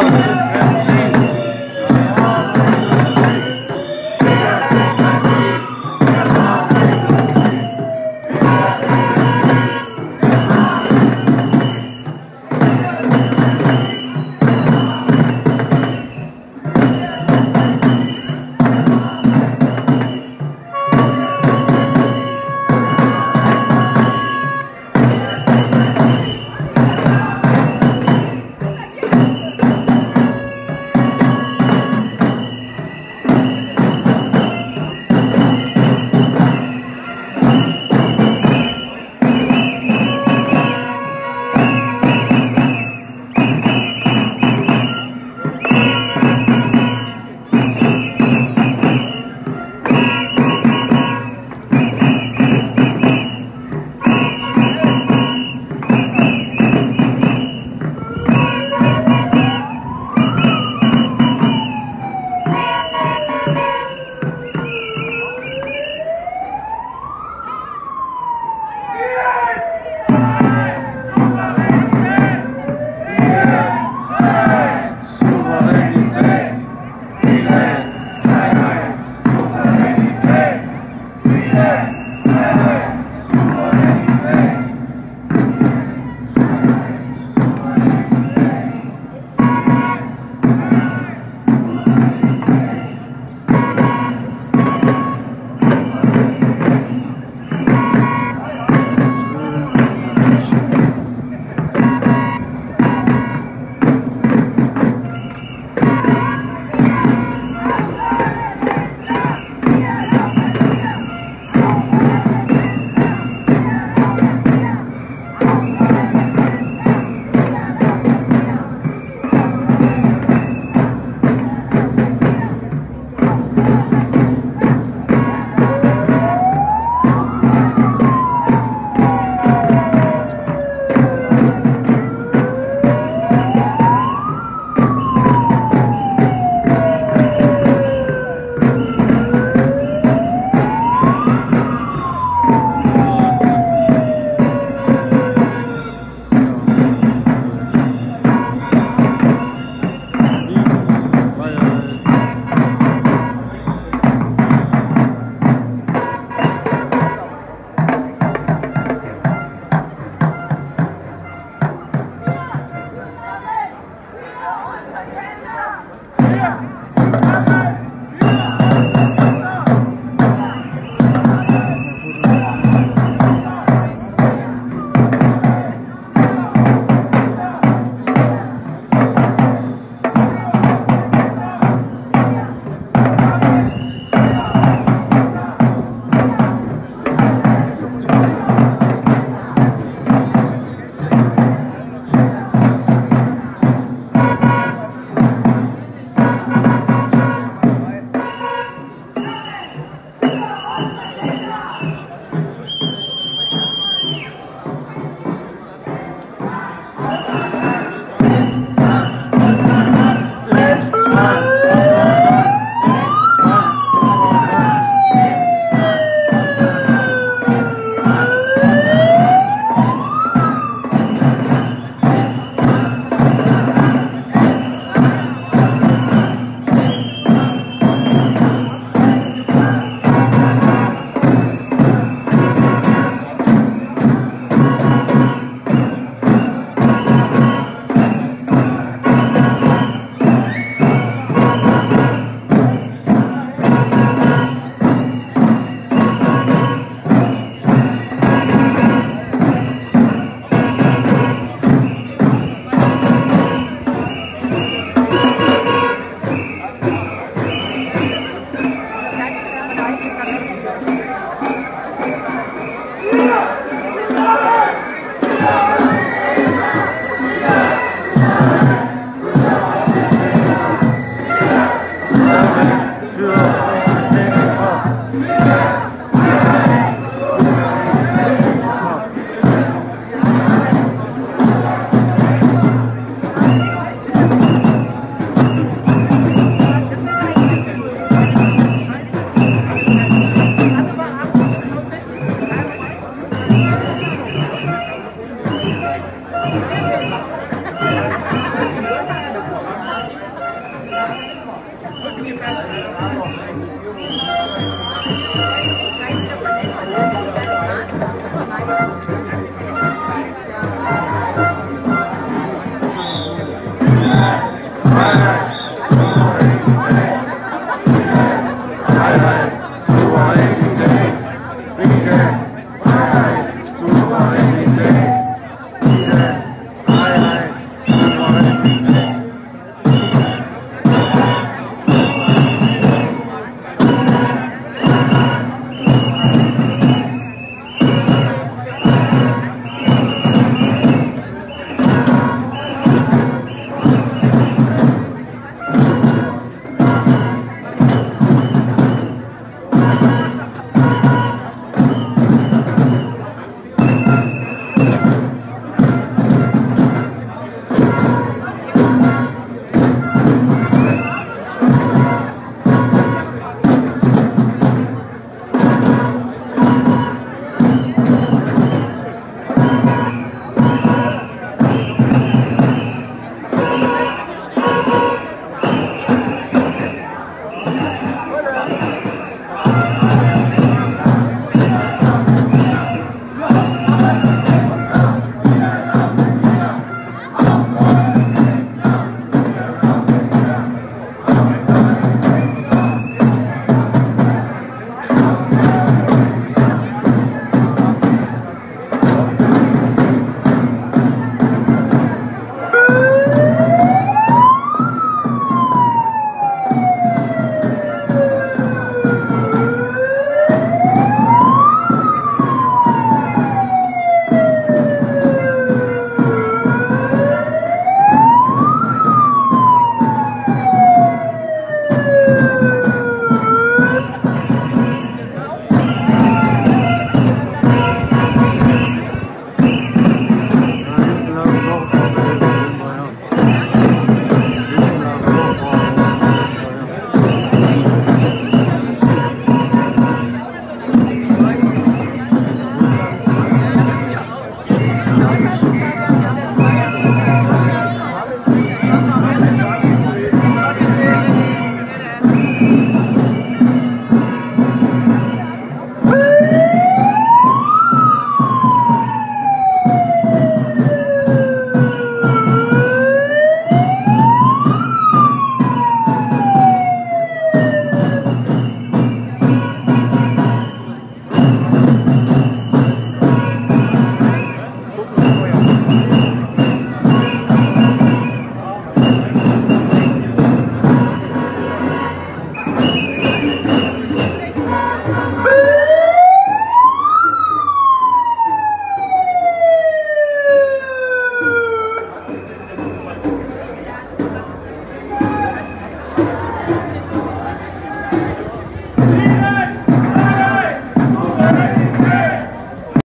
Carolyn.